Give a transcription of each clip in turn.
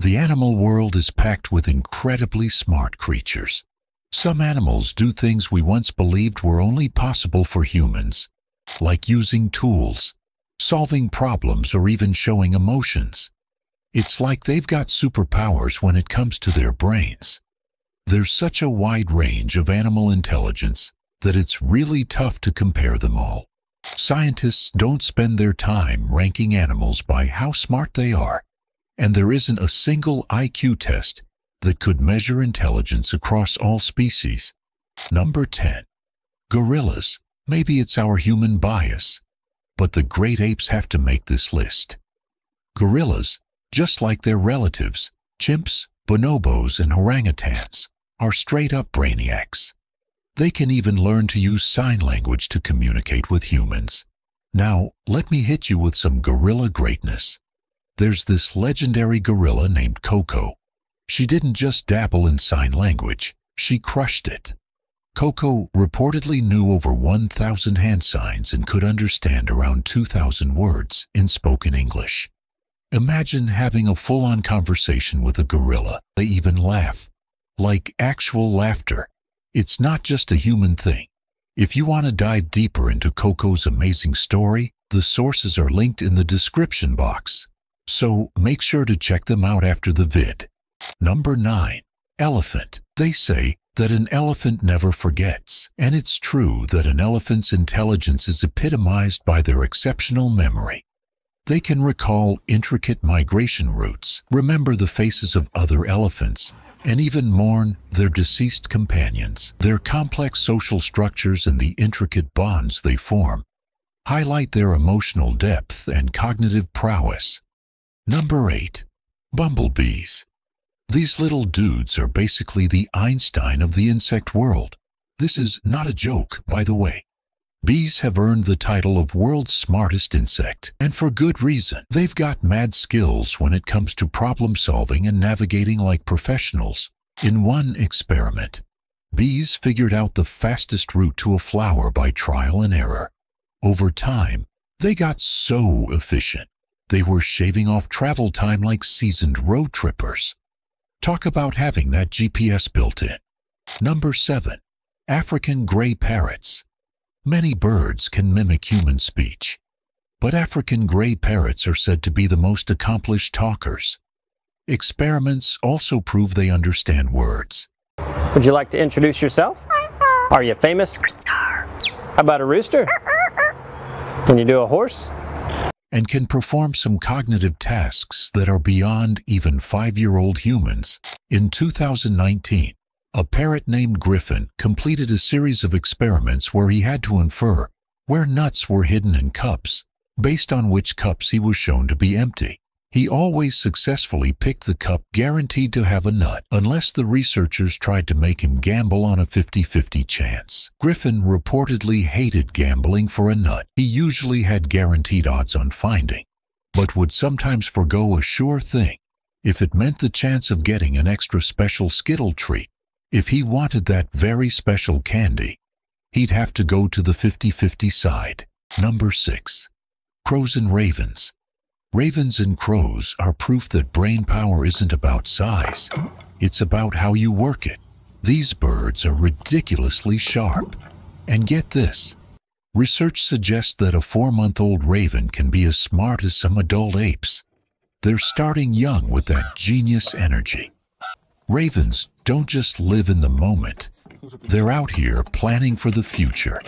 The animal world is packed with incredibly smart creatures. Some animals do things we once believed were only possible for humans, like using tools, solving problems, or even showing emotions. It's like they've got superpowers when it comes to their brains. There's such a wide range of animal intelligence that it's really tough to compare them all. Scientists don't spend their time ranking animals by how smart they are, and there isn't a single IQ test that could measure intelligence across all species. Number 10. Gorillas. Maybe it's our human bias, but the great apes have to make this list. Gorillas, just like their relatives, chimps, bonobos, and orangutans, are straight-up brainiacs. They can even learn to use sign language to communicate with humans. Now, let me hit you with some gorilla greatness. There's this legendary gorilla named Koko. She didn't just dabble in sign language, she crushed it. Koko reportedly knew over 1,000 hand signs and could understand around 2,000 words in spoken English. Imagine having a full-on conversation with a gorilla. They even laugh. Like actual laughter. It's not just a human thing. If you want to dive deeper into Koko's amazing story, the sources are linked in the description box. So make sure to check them out after the vid. Number 9. Elephant. They say that an elephant never forgets, and it's true that an elephant's intelligence is epitomized by their exceptional memory. They can recall intricate migration routes, remember the faces of other elephants, and even mourn their deceased companions. Their complex social structures and the intricate bonds they form highlight their emotional depth and cognitive prowess. Number 8. Bumblebees. These little dudes are basically the Einstein of the insect world. This is not a joke, by the way. Bees have earned the title of world's smartest insect, and for good reason. They've got mad skills when it comes to problem solving and navigating like professionals. In one experiment, bees figured out the fastest route to a flower by trial and error. Over time, they got so efficient, they were shaving off travel time like seasoned road trippers. Talk about having that GPS built in. Number 7. African gray parrots. Many birds can mimic human speech, but African gray parrots are said to be the most accomplished talkers. Experiments also prove they understand words. Would you like to introduce yourself? Are you famous? How about a rooster? Uh, uh, uh. Can you do a horse? And can perform some cognitive tasks that are beyond even five-year-old humans. In 2019, a parrot named Griffin completed a series of experiments where he had to infer where nuts were hidden in cups, based on which cups he was shown to be empty. He always successfully picked the cup guaranteed to have a nut, unless the researchers tried to make him gamble on a 50-50 chance. Griffin reportedly hated gambling for a nut he usually had guaranteed odds on finding, but would sometimes forego a sure thing if it meant the chance of getting an extra special Skittle treat. If he wanted that very special candy, he'd have to go to the 50-50 side. Number 6. Crows and Ravens Ravens and crows are proof that brain power isn't about size. It's about how you work it. These birds are ridiculously sharp. And get this. Research suggests that a four-month-old raven can be as smart as some adult apes. They're starting young with that genius energy. Ravens don't just live in the moment. They're out here planning for the future.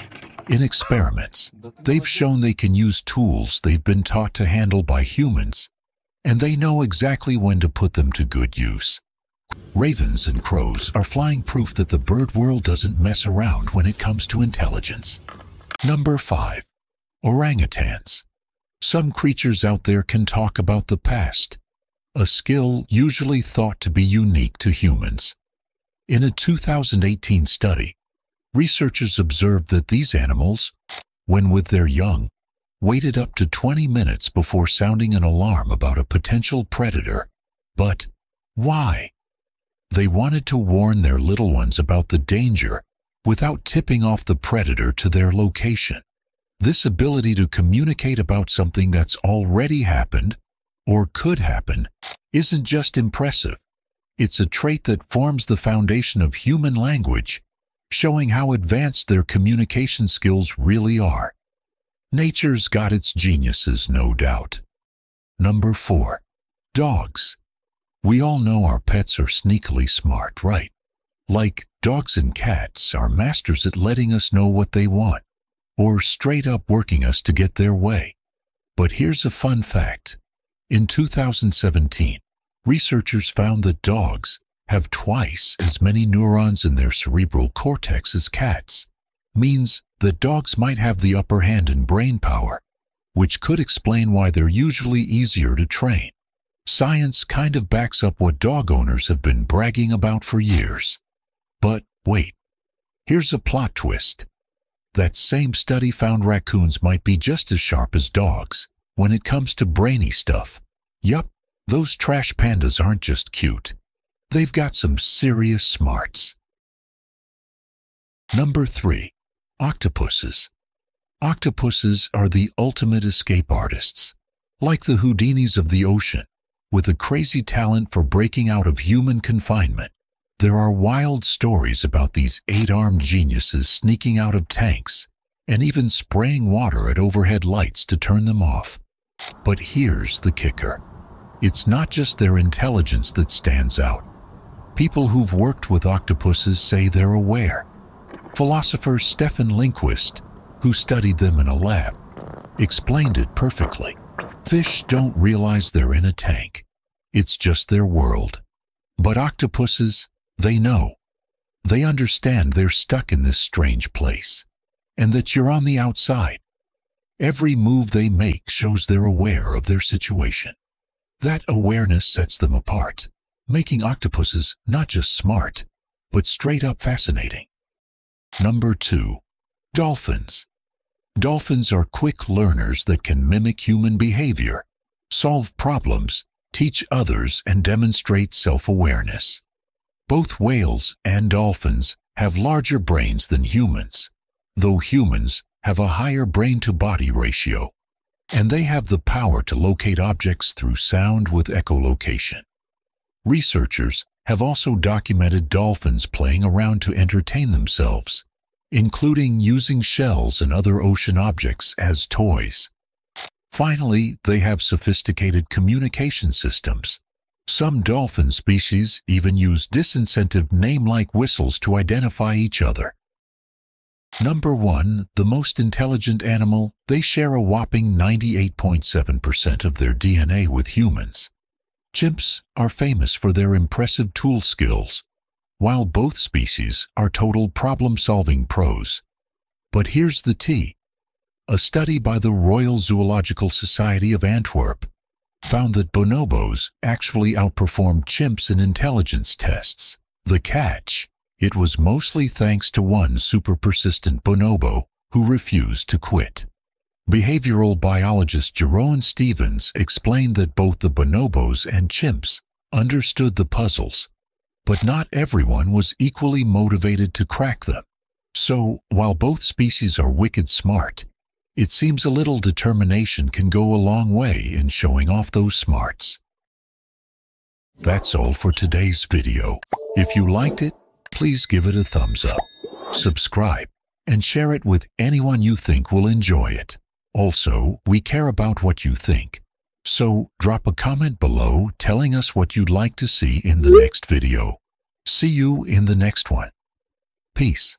In experiments, they've shown they can use tools they've been taught to handle by humans, and they know exactly when to put them to good use. Ravens and crows are flying proof that the bird world doesn't mess around when it comes to intelligence. Number 5. Orangutans. Some creatures out there can talk about the past, a skill usually thought to be unique to humans. In a 2018 study, researchers observed that these animals, when with their young, waited up to 20 minutes before sounding an alarm about a potential predator. But why? They wanted to warn their little ones about the danger without tipping off the predator to their location. This ability to communicate about something that's already happened or could happen isn't just impressive. It's a trait that forms the foundation of human language, showing how advanced their communication skills really are. Nature's got its geniuses, no doubt. Number 4. Dogs. We all know our pets are sneakily smart, right? Like dogs and cats are masters at letting us know what they want, or straight up working us to get their way. But here's a fun fact. In 2017, researchers found that dogs have twice as many neurons in their cerebral cortex as cats, means that dogs might have the upper hand in brain power, which could explain why they're usually easier to train. Science kind of backs up what dog owners have been bragging about for years. But wait, here's a plot twist. That same study found raccoons might be just as sharp as dogs when it comes to brainy stuff. Yup, those trash pandas aren't just cute. They've got some serious smarts. Number 3. Octopuses. Octopuses are the ultimate escape artists. Like the Houdinis of the ocean, with a crazy talent for breaking out of human confinement, there are wild stories about these eight-armed geniuses sneaking out of tanks and even spraying water at overhead lights to turn them off. But here's the kicker. It's not just their intelligence that stands out. People who've worked with octopuses say they're aware. Philosopher Stefan Linquist, who studied them in a lab, explained it perfectly. Fish don't realize they're in a tank. It's just their world. But octopuses, they know. They understand they're stuck in this strange place, and that you're on the outside. Every move they make shows they're aware of their situation. That awareness sets them apart making octopuses not just smart, but straight up fascinating. Number 2. Dolphins. Dolphins are quick learners that can mimic human behavior, solve problems, teach others, and demonstrate self-awareness. Both whales and dolphins have larger brains than humans, though humans have a higher brain-to-body ratio, and they have the power to locate objects through sound with echolocation. Researchers have also documented dolphins playing around to entertain themselves, including using shells and other ocean objects as toys. Finally, they have sophisticated communication systems. Some dolphin species even use disincentive name-like whistles to identify each other. Number 1. The most intelligent animal, they share a whopping 98.7% of their DNA with humans. Chimps are famous for their impressive tool skills, while both species are total problem-solving pros. But here's the tea. A study by the Royal Zoological Society of Antwerp found that bonobos actually outperformed chimps in intelligence tests. The catch? It was mostly thanks to one super persistent bonobo who refused to quit. Behavioral biologist Jeroen Stevens explained that both the bonobos and chimps understood the puzzles, but not everyone was equally motivated to crack them. So, while both species are wicked smart, it seems a little determination can go a long way in showing off those smarts. That's all for today's video. If you liked it, please give it a thumbs up, subscribe, and share it with anyone you think will enjoy it. Also, we care about what you think. So drop a comment below telling us what you'd like to see in the next video. See you in the next one. Peace.